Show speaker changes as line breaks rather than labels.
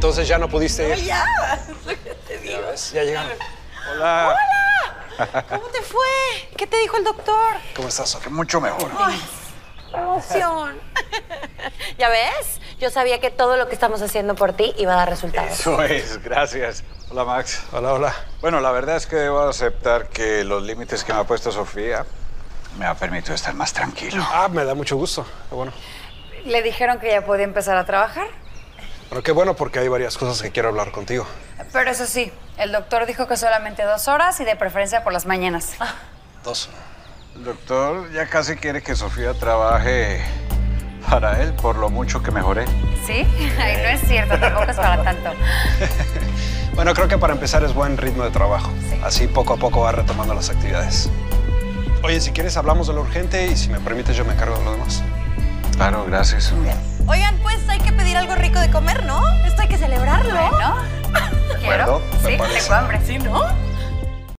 entonces ya no pudiste
No,
ir.
ya. Te digo.
¿Ves? Ya llegaron.
Hola.
¿Cómo te fue? ¿Qué te dijo el doctor?
¿Cómo estás, Sofía?
Mucho mejor.
Emoción. ¿Ya ves? Yo sabía que todo lo que estamos haciendo por ti iba a dar resultados.
Eso es, gracias. Hola, Max.
Hola, hola.
Bueno, la verdad es que debo aceptar que los límites que me ha puesto Sofía me ha permitido estar más tranquilo.
Ah, me da mucho gusto. Qué bueno.
¿Le dijeron que ya podía empezar a trabajar?
Bueno, qué bueno porque hay varias cosas que quiero hablar contigo.
Pero eso sí, el doctor dijo que solamente dos horas y de preferencia por las mañanas.
Dos.
El doctor ya casi quiere que Sofía trabaje para él por lo mucho que mejoré.
¿Sí? Ay, no es cierto, tampoco es para tanto.
Bueno, creo que para empezar es buen ritmo de trabajo. Así poco a poco va retomando las actividades. Oye, si quieres hablamos de lo urgente y si me permites yo me encargo de lo demás.
Claro, gracias.
Oigan, pues hay que pedir algo rico de comer, ¿no? Esto hay que celebrarlo.
Bueno, quiero. Sí, tengo hambre.
¿Sí, no?